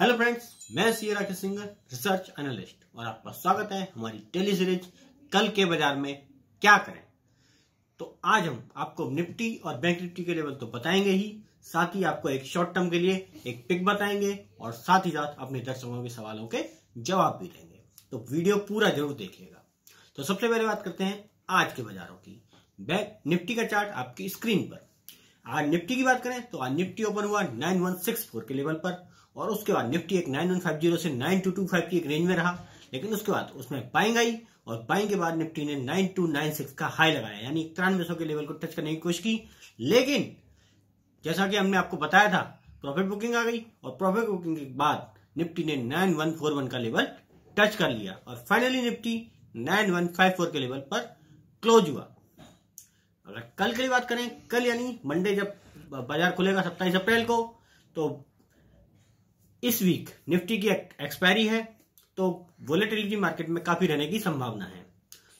Hello friends मैं C Rakesh Singh research analyst और आपका स्वागत है हमारी टेली सीरीज़ कल के बाज़ार में क्या करें? तो आज हम आपको निफ्टी और बैंक निफ्टी के लेवल तो बताएँगे ही, साथ ही आपको एक शॉर्ट टर्म के लिए एक पिक बताएँगे, और साथ ही साथ अपने दर्शकों के सवालों के जवाब भी देंगे। तो वीडियो पूरा ज़रूर देखिएगा। तो सबसे पहले बात करते हैं आज के बाजारों की। बैंक निफ्टी का चार्ट आपकी स्क्रीन पर। आज निफ्टी की बात करें तो आज निफ्टी ओपन हुआ 9164 के लेवल पर। और उसके बाद निफ्टी एक 9150 से 9225 की एक रेंज में रहा। लेकिन उसके बाद उसमें बाइंग आई और बाइंग के बाद निफ्टी ने 9296 का हाई लगाया। यानी तिरानवे सौ के लेवल को टच करने की कोशिश की। लेकिन जैसा कि हमने आपको बताया था प्रॉफिट बुकिंग आ गई और प्रॉफिट बुकिंग के बाद निफ्टी ने 9141 का लेवल टच कर लिया और फाइनली निफ्टी 9154 के लेवल पर क्लोज हुआ। अगर कल के लिए बात करें, कल यानी मंडे जब बाज़ार खुलेगा सत्ताईस अप्रैल को तो इस वीक निफ्टी की एक्सपायरी है तो वोलेटिलिटी मार्केट में काफ़ी रहने की संभावना है।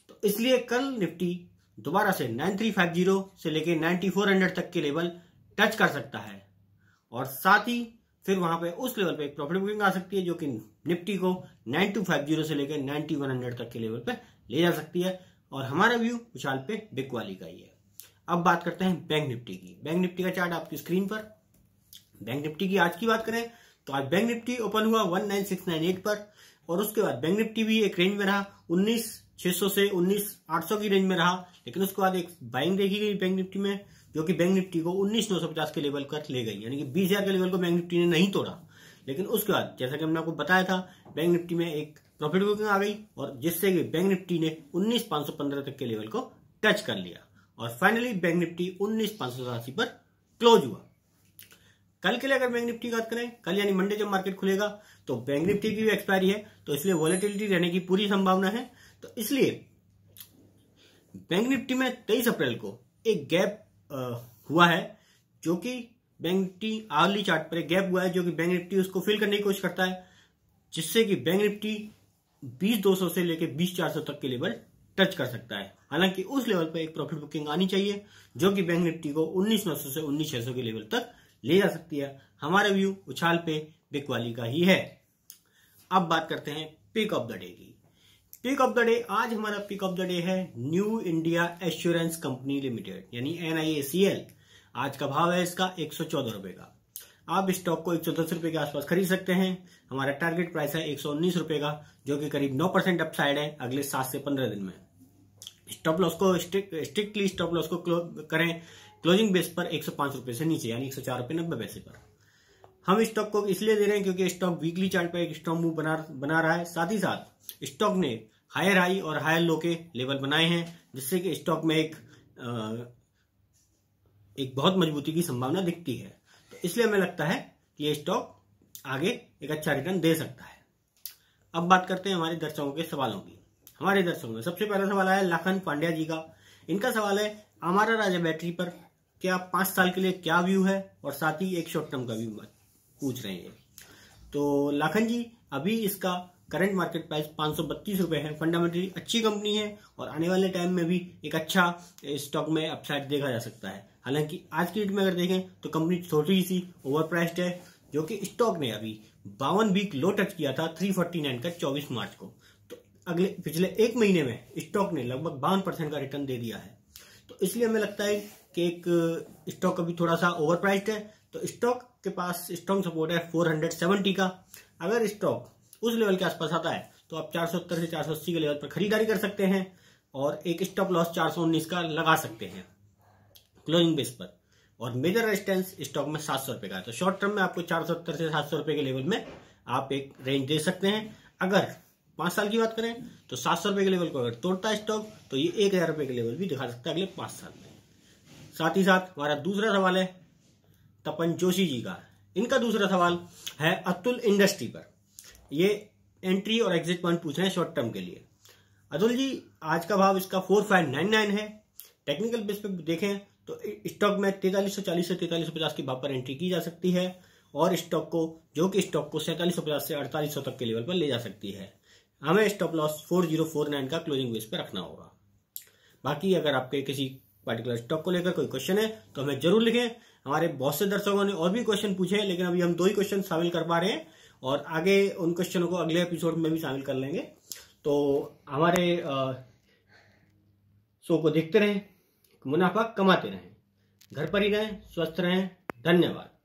तो इसलिए कल निफ्टी दोबारा से 9350 से लेके 9400 तक के लेवल टच कर सकता है। और साथ ही फिर वहाँ पे उस लेवल पे एक प्रॉफिट बुकिंग आ सकती है, जो कि निफ्टी को 9250 से लेकर 9100 तक के लेवल पे ले जा सकती है। और हमारा व्यू विशाल पे बिग वाली का ही है। अब बात करते हैं बैंक निफ्टी की। बैंक निफ्टी का चार्ट आपकी स्क्रीन पर। बैंक निफ्टी की आज की बात करें तो आज बैंक निफ्टी ओपन हुआ 19698 पर, और उसके बाद बैंक निफ्टी भी एक रेंज में रहा 19600 से 19800 की रेंज में रहा, लेकिन उसके बाद एक बाइंग देखी गई बैंक निफ्टी में, जो कि बैंक निफ्टी को 19950 के लेवल पर ले गई, यानी कि बीस हज़ार के लेवल को बैंक निफ्टी ने नहीं तोड़ा। लेकिन उसके बाद, जैसा कि हमने आपको बताया था बैंक निफ्टी में एक प्रॉफिट बुकिंग आ गई, और जिससे कि बैंक निफ्टी ने उन्नीस तक के लेवल को टच कर लिया। और फाइनली बैंक निफ्टी उन्नीस पर क्लोज हुआ। कल के लिए अगर बैंक निफ्टी की बात करें, कल यानी मंडे जब मार्केट खुलेगा तो बैंक निफ्टी की भी एक्सपायरी है तो इसलिए वॉलेटिलिटी रहने की पूरी संभावना है। तो इसलिए बैंक निफ्टी में तेईस अप्रैल को एक गैप हुआ है, जो कि बैंक निफ्टी आर्ली चार्ट पर एक गैप हुआ है, जो कि बैंक निफ्टी उसको फिल करने की कोशिश करता है, जिससे कि बैंक निफ्टी बीस दो सौ से लेकर बीस चार सौ तक के लेवल टच कर सकता है। हालाँकि उस लेवल पर एक प्रॉफिट बुकिंग आनी चाहिए, जो कि बैंक निफ्टी को उन्नीस नौ सौ से उन्नीस छह सौ के लेवल तक ले जा सकती है। हमारा व्यू उछाल पे बिक वाली का ही है। अब बात करते हैं पिक ऑफ़ द डे की। पिक ऑफ़ द डे आज हमारा पिक ऑफ़ द डे है New India Assurance Company Limited यानी एनआईएसीएल आज का भाव है इसका एक सौ चौदह रुपए का। आप स्टॉक को एक सौ दस रुपए के आसपास खरीद सकते हैं। हमारा टारगेट प्राइस है एक सौ उन्नीस रुपए का, जो कि करीब नौ परसेंट अपसाइड है अगले सात से पंद्रह दिन में। स्टॉप लॉस को स्ट्रिक्टली स्टॉप लॉस को करें। क्लोजिंग बेस पर एक सौ से नीचे यानी एक सौ चार रुपए पैसे पर। हम स्टॉक को इसलिए दे रहे हैं क्योंकि स्टॉक वीकली चार्ट पर एक स्ट्रॉन्ग मूव बना बना रहा है। साथ ही साथ स्टॉक ने हायर हाई और हायर लो के लेवल बनाए हैं जिससे कि स्टॉक में एक आ, एक बहुत मजबूती की संभावना दिखती है। तो इसलिए हमें लगता है कि ये स्टॉक आगे एक अच्छा रिटर्न दे सकता है। अब बात करते हैं हमारे दर्शकों के सवालों की। हमारे दर्शकों में सबसे पहला सवाल आया लखन पांड्या जी का। इनका सवाल है हमारा राजा बैटरी पर क्या पाँच साल के लिए क्या व्यू है और साथ ही एक शॉर्ट टर्म का व्यू पूछ रहे हैं। तो लाखन जी, अभी इसका करंट मार्केट प्राइस पाँच सौ बत्तीस रुपए है। फंडामेंटली अच्छी कंपनी है और आने वाले टाइम में भी एक अच्छा स्टॉक में अपसाइड देखा जा सकता है। हालाँकि आज की डेट में अगर देखें तो कंपनी छोटी सी ओवर प्राइस्ड है, जो कि स्टॉक ने अभी बावन वीक लो टच किया था 349 का 24 मार्च को। तो अगले, पिछले एक महीने में स्टॉक ने लगभग बावन परसेंट का रिटर्न दे दिया है। तो इसलिए हमें लगता है कि एक स्टॉक अभी थोड़ा सा ओवर प्राइस्ड है। तो स्टॉक के पास स्ट्रॉन्ग सपोर्ट है 470 का। अगर स्टॉक उस लेवल के आसपास आता है तो आप चार से चार सौ अस्सी के लेवल पर खरीदारी कर सकते हैं और एक स्टॉप लॉस चार सौ उन्नीस का लगा सकते हैं क्लोजिंग बेस पर। और मेजर रेजिस्टेंस स्टॉक में सात सौ रुपए का है। तो शॉर्ट टर्म में आपको चार सौ से सात सौ रुपए के लेवल में आप एक रेंज दे सकते हैं। अगर पाँच साल की बात करें तो सात सौ रुपए के लेवल को अगर तोड़ता है स्टॉक तो ये एक हज़ार रुपए के लेवल भी दिखा सकता है अगले पाँच साल में। साथ ही साथ हमारा दूसरा सवाल है, तपन जोशी जी का। इनका दूसरा सवाल है अतुल इंडस्ट्री पर। ये एंट्री और एग्जिट पॉइंट पूछ रहे हैं शॉर्ट टर्म के लिए। अतुल जी, आज का भाव इसका फोर फाइव नाइन नाइन है। टेक्निकल बेस पे देखें तो स्टॉक में तैतालीस सौ, चालीस से, तैतालीस सौ पचास के भाव पर एंट्री की जा सकती है और स्टॉक को, जो कि स्टॉक को सैंतालीस सौ पचास से अड़तालीस सौ तक के लेवल पर ले जा सकती है। हमें stop loss four zero four nine का क्लोजिंग बेस पे रखना होगा। बाकी अगर आपके किसी पर्टिकुलर स्टॉक को लेकर कोई क्वेश्चन है तो हमें ज़रूर लिखें। हमारे बहुत से दर्शकों ने और भी क्वेश्चन पूछे लेकिन अभी हम दो ही क्वेश्चन शामिल कर पा रहे हैं और आगे उन क्वेश्चनों को अगले एपिसोड में भी शामिल कर लेंगे। तो हमारे शो को देखते रहें, मुनाफा कमाते रहें। घर पर ही रहें, स्वस्थ रहें। धन्यवाद।